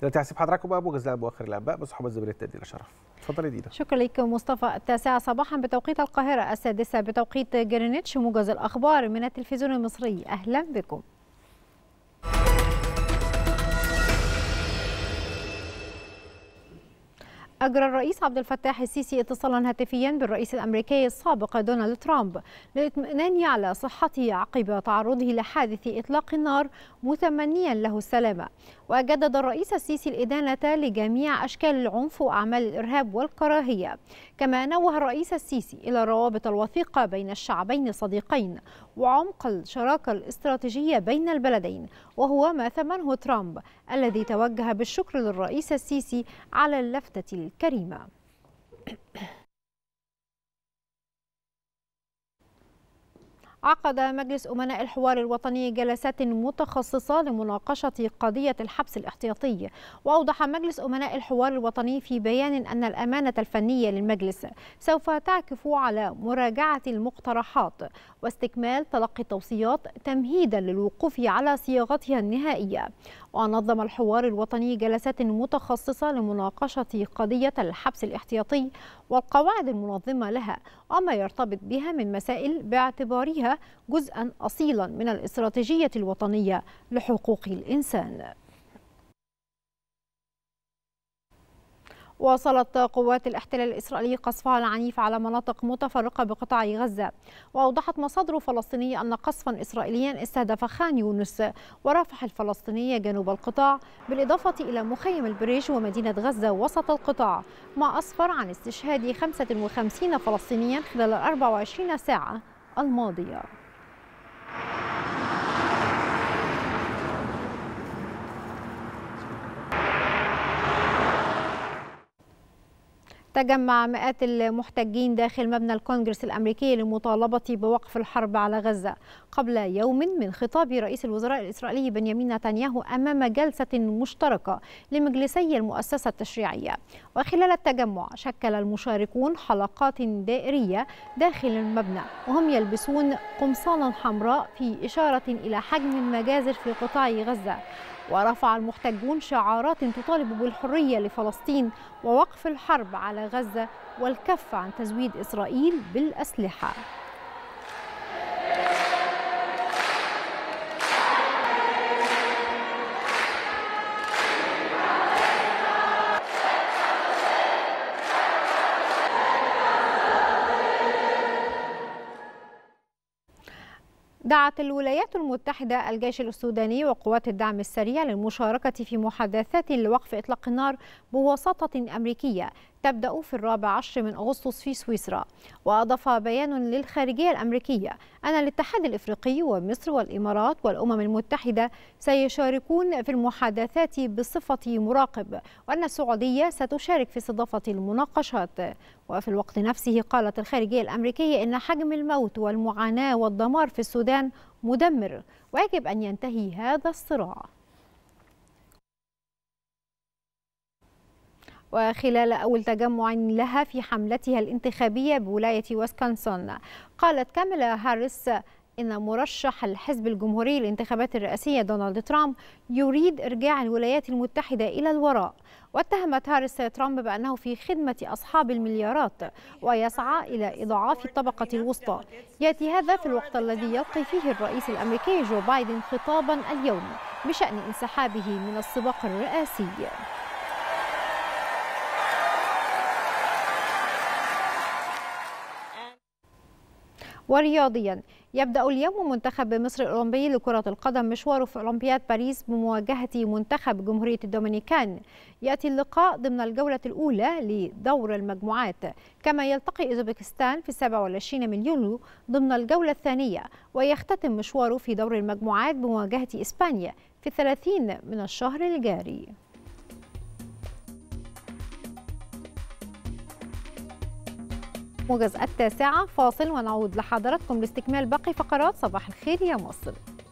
دلوقتي هسيب حضراتكم بقى موجز الانباء واخر الأنباء بصحبه زميلتي تدينا شرف. اتفضلي دينا. شكرا لك مصطفى التاسعة صباحا بتوقيت القاهرة السادسة بتوقيت جرينتش موجز الأخبار من التلفزيون المصري. أهلا بكم. أجرى الرئيس عبد الفتاح السيسي اتصالا هاتفيا بالرئيس الأمريكي السابق دونالد ترامب للاطمئنان على صحته عقب تعرضه لحادث إطلاق النار متمنيا له السلامة. وجدد الرئيس السيسي الإدانة لجميع أشكال العنف وأعمال الإرهاب والكراهية. كما نوه الرئيس السيسي إلى الروابط الوثيقة بين الشعبين الصديقين وعمق الشراكة الاستراتيجية بين البلدين وهو ما ثمنه ترامب الذي توجه بالشكر للرئيس السيسي على اللفتة الكريمة. عقد مجلس أمناء الحوار الوطني جلسات متخصصة لمناقشة قضية الحبس الاحتياطي. وأوضح مجلس أمناء الحوار الوطني في بيان أن الأمانة الفنية للمجلس سوف تعكف على مراجعة المقترحات واستكمال تلقي التوصيات تمهيدا للوقوف على صياغتها النهائية. ونظم الحوار الوطني جلسات متخصصة لمناقشة قضية الحبس الاحتياطي والقواعد المنظمة لها وما يرتبط بها من مسائل باعتبارها جزءا أصيلا من الاستراتيجية الوطنية لحقوق الإنسان. واصلت قوات الاحتلال الإسرائيلي قصفها العنيف على مناطق متفرقة بقطاع غزة. وأوضحت مصادر فلسطينية أن قصفا إسرائيليا استهدف خان يونس ورفح الفلسطينية جنوب القطاع بالإضافة إلى مخيم البريج ومدينة غزة وسط القطاع ما أسفر عن استشهاد 55 فلسطينيا خلال 24 ساعة. الماضية. تجمع مئات المحتجين داخل مبنى الكونغرس الأمريكي للمطالبه بوقف الحرب على غزة قبل يوم من خطاب رئيس الوزراء الإسرائيلي بنيامين نتنياهو أمام جلسة مشتركة لمجلسي المؤسسة التشريعية. وخلال التجمع شكل المشاركون حلقات دائرية داخل المبنى وهم يلبسون قمصانا حمراء في إشارة إلى حجم المجازر في قطاع غزة. ورفع المحتجون شعارات تطالب بالحرية لفلسطين ووقف الحرب على غزة والكف عن تزويد إسرائيل بالأسلحة. دعت الولايات المتحدة الجيش السوداني وقوات الدعم السريع للمشاركة في محادثات لوقف إطلاق النار بوساطة أمريكية. تبدأ في الرابع عشر من أغسطس في سويسرا. وأضاف بيان للخارجية الأمريكية أن الاتحاد الإفريقي ومصر والإمارات والأمم المتحدة سيشاركون في المحادثات بصفة مراقب وأن السعودية ستشارك في استضافة المناقشات. وفي الوقت نفسه قالت الخارجية الأمريكية إن حجم الموت والمعاناة والدمار في السودان مدمر ويجب أن ينتهي هذا الصراع. وخلال أول تجمع لها في حملتها الانتخابية بولاية ويسكونسن قالت كاميلا هاريس إن مرشح الحزب الجمهوري للانتخابات الرئاسية دونالد ترامب يريد إرجاع الولايات المتحدة إلى الوراء. واتهمت هاريس ترامب بأنه في خدمة أصحاب المليارات ويسعى إلى إضعاف الطبقة الوسطى. يأتي هذا في الوقت الذي يلقي فيه الرئيس الأمريكي جو بايدن خطابا اليوم بشأن انسحابه من السباق الرئاسي. ورياضيا. يبدأ اليوم منتخب مصر الأولمبي لكرة القدم مشواره في أولمبياد باريس بمواجهة منتخب جمهورية الدومينيكان. يأتي اللقاء ضمن الجولة الأولى لدور المجموعات. كما يلتقي أوزبكستان في 27 من يوليو ضمن الجولة الثانية ويختتم مشواره في دور المجموعات بمواجهة إسبانيا في الثلاثين من الشهر الجاري. موجز التاسعة فاصل ونعود لحضراتكم لاستكمال باقي فقرات. صباح الخير يا مصر